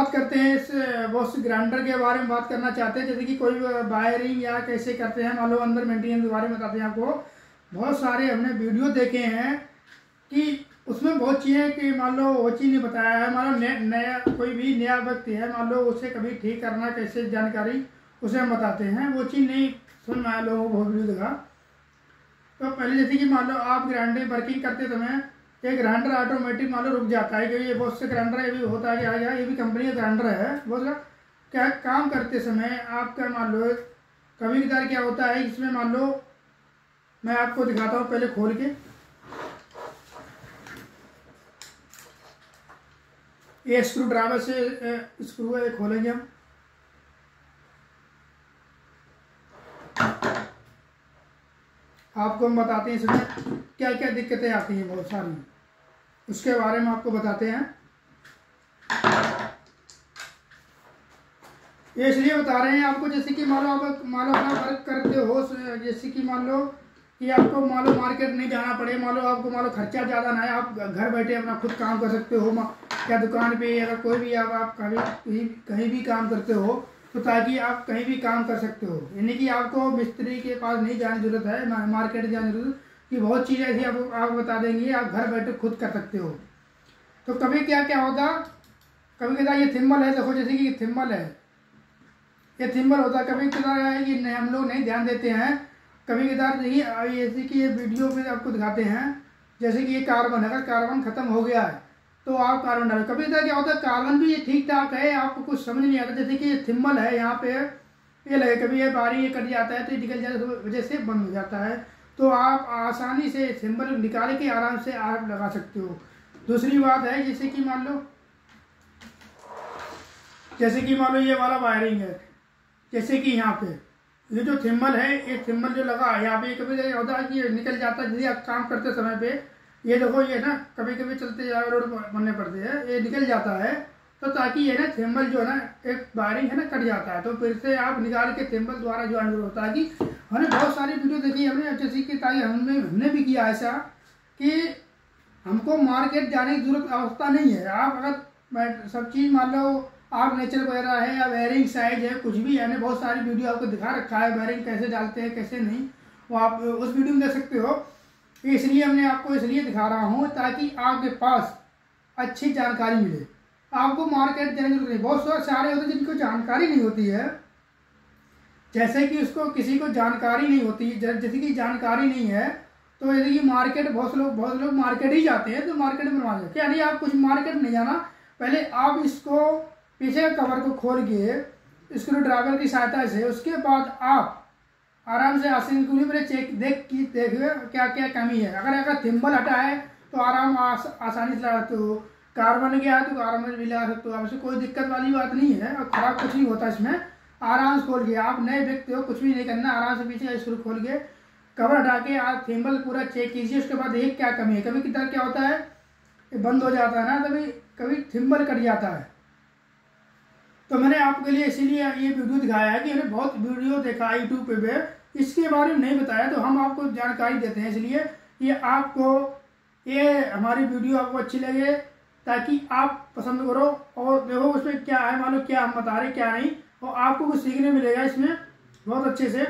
बात करते हैं इस बहुत ग्राइंडर के बारे में बात करना चाहते हैं। जैसे कि कोई वायरिंग या कैसे करते हैं, मान लो अंदर मेंटेनेंस के बारे में बताते हैं आपको। बहुत सारे हमने वीडियो देखे हैं कि उसमें बहुत चीज़ें कि मान लो वो चीज़ नहीं बताया है। मान लो नया कोई भी नया व्यक्ति है, मान लो उसे कभी ठीक करना, कैसे जानकारी उसे हम बताते हैं। वो चीज़ नहीं सुन में आया लोगों को वीडियो देखा। तो पहले जैसे कि मान लो आप ग्राइंडर वर्किंग करते समय एक ग्राइंडर ऑटोमेटिक मान लो रुक जाता है, क्योंकि ये बहुत से ग्राइंडर ये भी होता है कि आ गया ये भी कंपनी का ग्राइंडर है, बहुत क्या काम करते समय आपका मान लो, कभी कदार क्या होता है, इसमें मान लो, मैं आपको दिखाता हूँ पहले खोल के। ये स्क्रू ड्राइवर से स्क्रू है खोलेंगे हम। आपको हम बताते हैं इसमें क्या क्या दिक्कतें आती हैं, बहुत सारी। उसके बारे में आपको बताते हैं। ये इसलिए बता रहे हैं आपको जैसे कि मान लो आप मान लो अपना वर्क करते हो जैसे कि मान लो कि आपको मान लो मार्केट नहीं जाना पड़े मान लो आपको मान लो खर्चा ज़्यादा ना है आप घर बैठे अपना खुद काम कर सकते हो या दुकान पे अगर कोई भी आप, आप कभी कहीं भी काम करते हो तो ताकि आप कहीं भी काम कर सकते हो। यानी कि आपको मिस्त्री के पास नहीं जाने की ज़रूरत है मार्केट जाने की ज़रूरत कि बहुत चीज़ें ऐसी आप, आप बता देंगे आप घर बैठे खुद कर सकते हो। तो कभी क्या क्या होता? कभी कहता ये थिम्बल है देखो जैसे कि ये थिम्बल है। ये थिम्बल होता है कभी कदार है कि हम लोग नहीं ध्यान देते हैं। कभी कदार नहीं जैसे कि ये वीडियो में आपको दिखाते हैं जैसे कि ये कार्बन है अगर कार्बन खत्म हो गया है तो आप कार्बन डालो। कभी कदार क्या होता है कार्बन भी ये ठीक ठाक है आपको कुछ समझ नहीं आता जैसे कि ये थिम्बल है यहाँ पे ये लगे कभी ये बारी ये कट जाता है तो ये निकल है वजह से बंद हो जाता है। तो आप आसानी से सिंबल निकाल के आराम से आप लगा सकते हो। दूसरी बात है, जैसे कि मान लो, जैसे कि मान लो ये वाला वायरिंग है, जैसे कि यहाँ पे, ये जो थिम्बल है, ये थिम्बल जो लगा, यहाँ पे कभी कभी होता है कि निकल जाता है आप काम करते समय पे, ये देखो, ये ना, कभी कभी चलते जाए, रोड बनने पड़ते हैं, ये निकल जाता है तो ताकि ये ना थेम्बल जो है ना, एक वायरिंग है ना कट जाता है तो फिर से आप निकाल के थेम्बल द्वारा जो अनुभव होता है कि हमने बहुत सारी वीडियो देखी हमने जैसे कि, ताकि हमने हमने भी किया ऐसा कि हमको मार्केट जाने की ज़रूरत, अवस्था नहीं है। आप अगर सब चीज़ मान लो, आप नेचर वगैरह है या वायरिंग साइज़ है, कुछ भी है बहुत सारी वीडियो आपको दिखा रखा है वायरिंग कैसे डालते हैं, कैसे नहीं, वो आप उस वीडियो में देख सकते हो। इसलिए हमने आपको इसलिए दिखा रहा हूँ ताकि आपके पास अच्छी जानकारी मिले। आपको मार्केट जाने ज़रूरत नहीं। बहुत सारे होते हैं जिनको जानकारी नहीं होती है। जैसे कि उसको किसी को जानकारी नहीं होती जैसे कि जानकारी नहीं है तो यदि कि मार्केट बहुत लोग बहुत लोग मार्केट ही जाते हैं तो मार्केट में बनवा क्या नहीं आप कुछ मार्केट नहीं जाना। पहले आप इसको पीछे कवर को खोल के स्क्रू ड्राइवर की सहायता से उसके बाद आप आराम से आसन मेरे चेक देख की देखिए क्या क्या कमी है। अगर अगर थिम्बल हटा है तो आराम आस, आसानी से हो। कार्बन गया है तो कार्बन भी लगा सकते हो आपसे कोई दिक्कत वाली बात नहीं है और खराब कुछ नहीं होता इसमें। आराम से खोल के आप नए व्यक्ति हो, कुछ भी नहीं करना, आराम से पीछे स्क्रू खोल के कवर हटा के आप थेम्बल पूरा चेक कीजिए, उसके बाद एक क्या कमी है। कभी कितना क्या होता है बंद हो जाता है ना कभी कभी थिम्बल कट जाता है। तो मैंने आपके लिए इसीलिए ये वीडियो दिखाया है कि हमने बहुत वीडियो देखा यूट्यूब पे भी। इसके बारे में नहीं बताया तो हम आपको जानकारी देते हैं। इसलिए ये आपको, ये हमारी वीडियो आपको अच्छी लगे ताकि आप पसंद करो और देखो उसमें क्या है, मानो क्या हम बता रहे क्या नहीं, और आपको कुछ सीखने मिलेगा इसमें बहुत अच्छे से।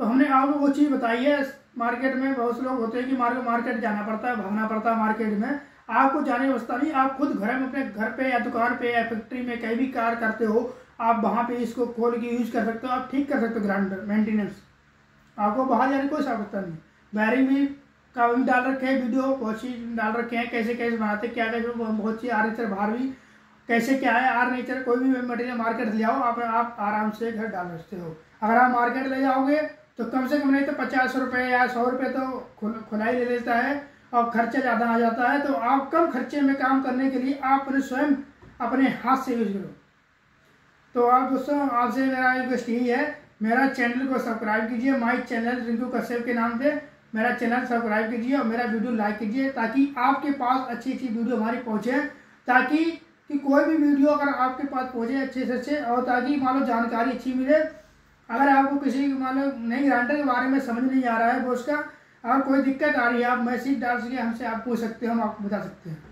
तो हमने आपको वो चीज़ बताई है, मार्केट में बहुत से लोग होते हैं कि मार्केट मार्केट जाना पड़ता है, भागना पड़ता है मार्केट में। आपको जाने की व्यवस्था नहीं, आप खुद घर में, अपने घर पे या दुकान पे या फैक्ट्री में कहीं भी कार करते हो, आप वहाँ पे इसको खोल के यूज़ कर सकते हो, आप ठीक कर सकते हो ग्राइंडर मेंटेनेंस आपको बाहर जाने की कोई आवश्यकता नहीं। वायरिंग भी का भी डाल रखे हैं, वीडियो बहुत चीज़ डाल रखे हैं, कैसे कैसे बनाते हैं, क्या कैसे बहुत चीज़ आर नेचर बाहर भी। कैसे क्या है आर नेचर कोई भी मटेरियल मार्केट ले आओ, आप आप आराम से घर डाल सकते हो। अगर आप मार्केट ले जाओगे तो कम से कम नहीं तो पचास रुपये या सौ रुपये तो खुलाई ले लेता है, और खर्चा ज़्यादा आ जाता है तो आप कम खर्चे में काम करने के लिए आप अपने स्वयं अपने हाथ से यूज़ करो। तो आप दोस्तों, आपसे मेरा रिक्वेस्ट यही है, मेरा चैनल को सब्सक्राइब कीजिए माई चैनल रिंकू कश्यप के नाम पे। मेरा चैनल सब्सक्राइब कीजिए और मेरा वीडियो लाइक कीजिए ताकि आपके पास अच्छी अच्छी वीडियो हमारी पहुँचे, ताकि कि कोई भी वीडियो अगर आपके पास पहुँचे अच्छे से अच्छे और ताकि मान लो जानकारी अच्छी मिले। अगर आपको किसी मान लो नई ग्रांटर के बारे में समझ नहीं आ रहा है वो उसका अगर कोई दिक्कत आ रही है, आप मैसेज डाल सके, हमसे आप पूछ सकते हो, हम आपको बता सकते हैं।